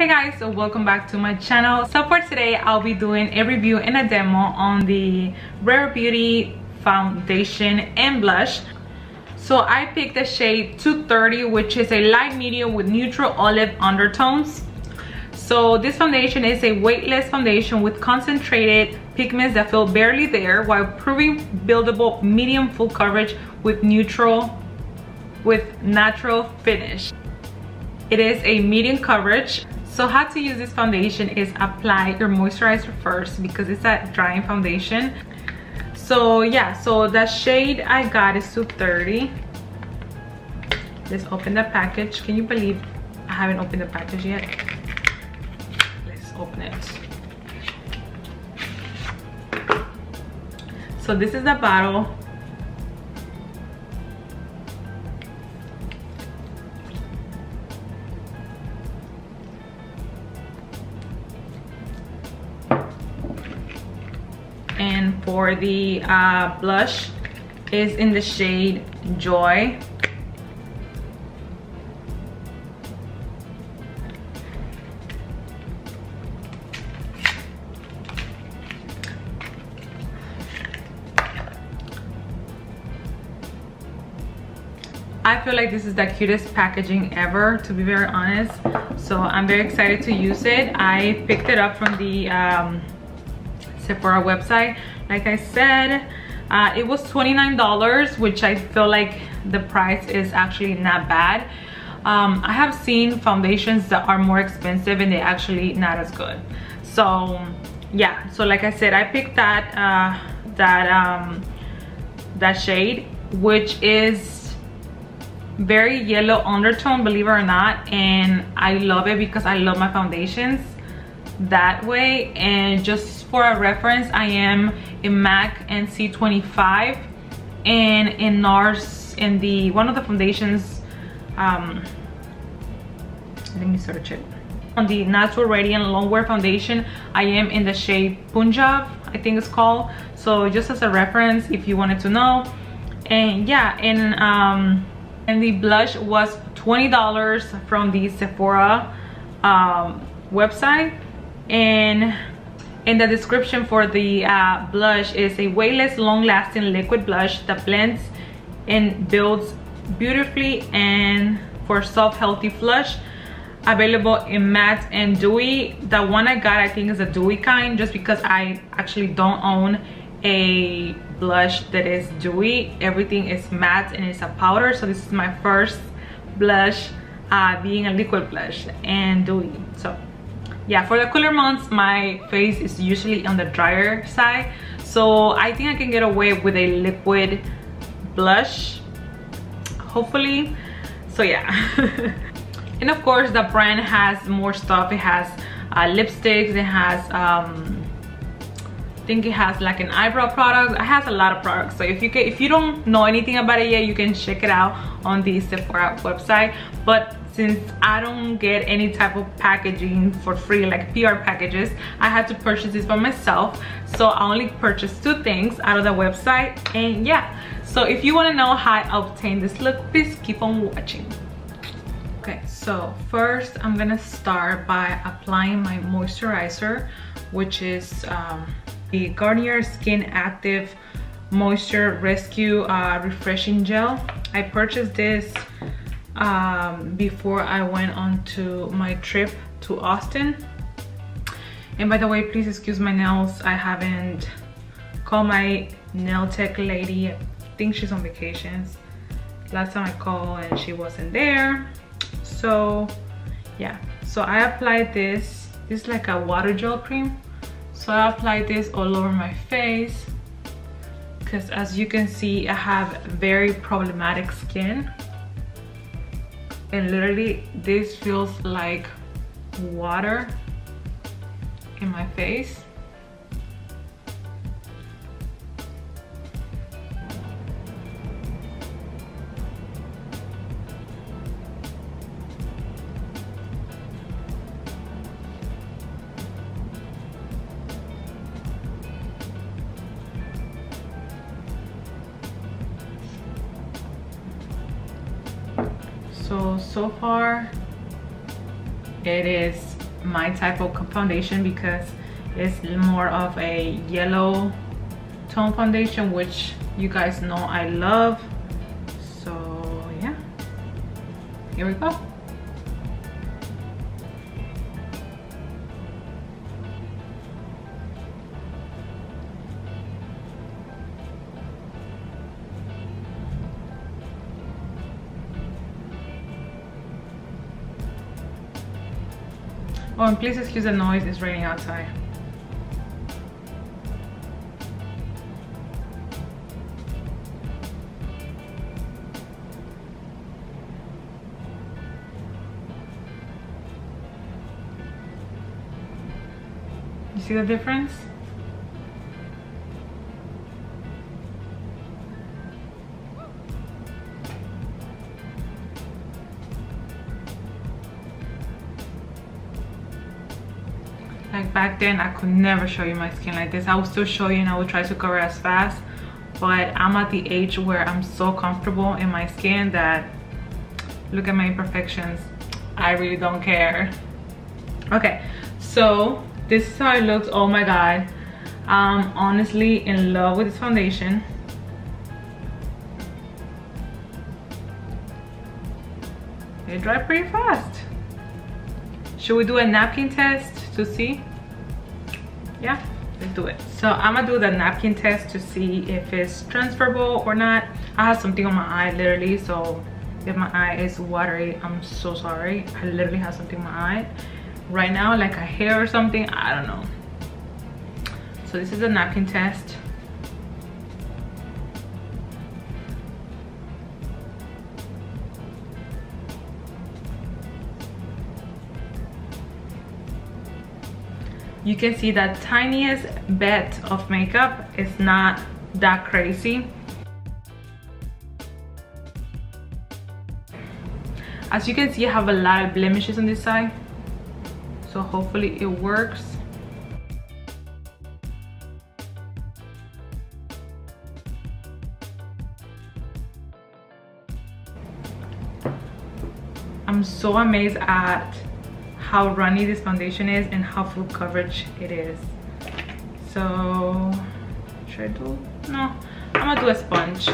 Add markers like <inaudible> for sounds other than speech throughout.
hey guys so welcome back to my channel. So for today i'll be doing a review and a demo on the rare beauty foundation and blush. So i picked the shade 230 which is a light medium with neutral olive undertones. So this foundation is a weightless foundation with concentrated pigments that feel barely there while proving buildable medium full coverage with neutral with natural finish. It is a medium coverage so how to use this foundation is apply your moisturizer first because it's a drying foundation. So yeah so the shade i got is 230 let's open the package. Can you believe i haven't opened the package yet? Let's open it. So this is the bottle and for the uh, blush is in the shade Joy. I feel like this is the cutest packaging ever to be very honest so I'm very excited to use it I picked it up from the um, Sephora website. Like I said, uh, it was $29, which I feel like the price is actually not bad. Um, I have seen foundations that are more expensive and they're actually not as good. So yeah, so like I said, I picked that, uh, that, um, that shade, which is very yellow undertone, believe it or not. And I love it because I love my foundations that way. And just for a reference i am in mac nc25 and in nars in the one of the foundations um let me search it. On the natural radiant longwear foundation i am in the shade punjab i think it's called. So just as a reference if you wanted to know. And yeah and um and the blush was 20 dollars from the sephora um website and in the description for the uh, blush is a weightless long-lasting liquid blush that blends and builds beautifully and for soft healthy flush. Available in matte and dewy. The one i got i think is a dewy kind just because i actually don't own a blush that is dewy. Everything is matte and it's a powder so this is my first blush uh, being a liquid blush and dewy so yeah for the cooler months my face is usually on the drier side. So i think i can get away with a liquid blush hopefully. So yeah. <laughs> And of course the brand has more stuff. It has uh, lipsticks. It has um, I think it has like an eyebrow product. It has a lot of products. So if you can, if you don't know anything about it yet you can check it out on the Sephora website. But since I don't get any type of packaging for free like PR packages I had to purchase this by myself. So I only purchased two things out of the website. And yeah so if you want to know how I obtained this look please keep on watching. Okay so first I'm gonna start by applying my moisturizer which is um, the Garnier Skin Active Moisture Rescue uh, Refreshing Gel. I purchased this um, before I went on to my trip to Austin. And by the way, please excuse my nails. I haven't called my nail tech lady. I think she's on vacations. Last time I called and she wasn't there. So yeah, so I applied this. This is like a water gel cream. So I applied this all over my face because as you can see, I have very problematic skin and literally this feels like water in my face so so far it is my type of foundation because it's more of a yellow tone foundation which you guys know I love. So yeah. Here we go And please excuse the noise, it's raining outside. You see the difference? Like back then i could never show you my skin like this. I would still show you and i would try to cover as fast but i'm at the age where i'm so comfortable in my skin that look at my imperfections. I really don't care. Okay so this is how it looks. Oh my god. I'm honestly in love with this foundation. It dried pretty fast. Should we do a napkin test to see yeah let's do it. So i'm gonna do the napkin test to see if it's transferable or not. I have something on my eye literally so if my eye is watery i'm so sorry. I literally have something in my eye. Right now like a hair or something i don't know. So this is a napkin test you can see that tiniest bit of makeup is not that crazy. As you can see I have a lot of blemishes on this side. So hopefully it works. I'm so amazed at how runny this foundation is and how full coverage it is. So should I do no I'm gonna do a sponge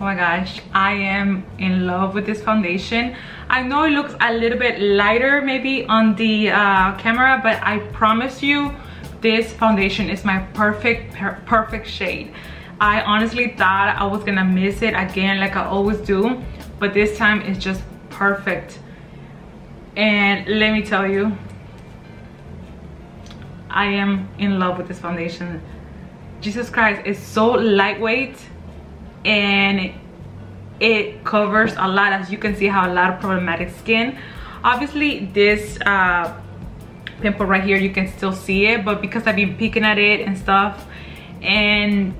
oh my gosh i am in love with this foundation. I know it looks a little bit lighter maybe on the uh, camera but i promise you this foundation is my perfect per perfect shade. I honestly thought i was gonna miss it again like i always do but this time it's just perfect. And let me tell you i am in love with this foundation. Jesus christ it's so lightweight and it covers a lot as you can see how a lot of problematic skin. Obviously this uh, pimple right here you can still see it but because I've been peeking at it and stuff and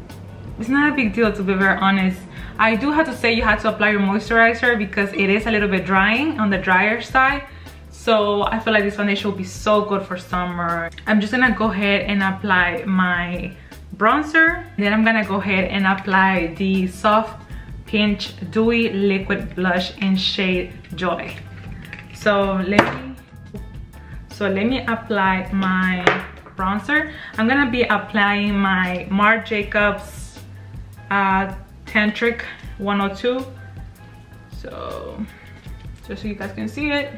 it's not a big deal to be very honest. I do have to say you have to apply your moisturizer because it is a little bit drying on the drier side. So I feel like this foundation will be so good for summer. I'm just gonna go ahead and apply my bronzer. Then I'm gonna go ahead and apply the Soft Pinch Dewy Liquid Blush in shade Joy. So let me, so let me apply my bronzer. I'm gonna be applying my Marc Jacobs uh, Tantric 102. So just so you guys can see it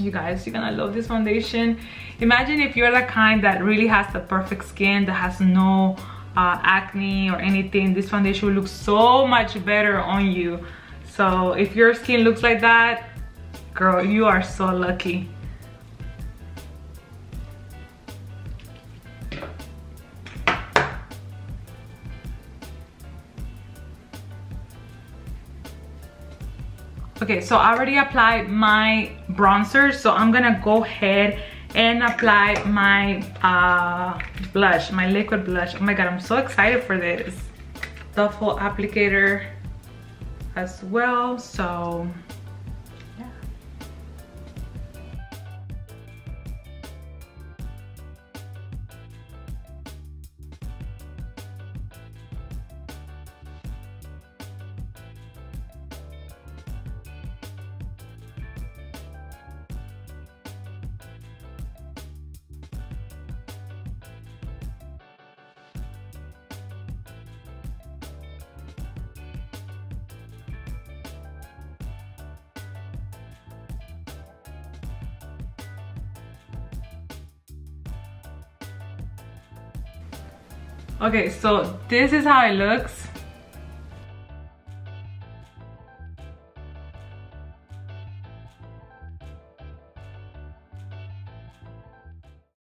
you guys you're gonna love this foundation imagine if you're the kind that really has the perfect skin that has no uh, acne or anything this foundation will look so much better on you. So if your skin looks like that girl you are so lucky. Okay, so I already applied my bronzer, so I'm gonna go ahead and apply my uh, blush, my liquid blush. Oh my God, I'm so excited for this. The full applicator as well, so okay so this is how it looks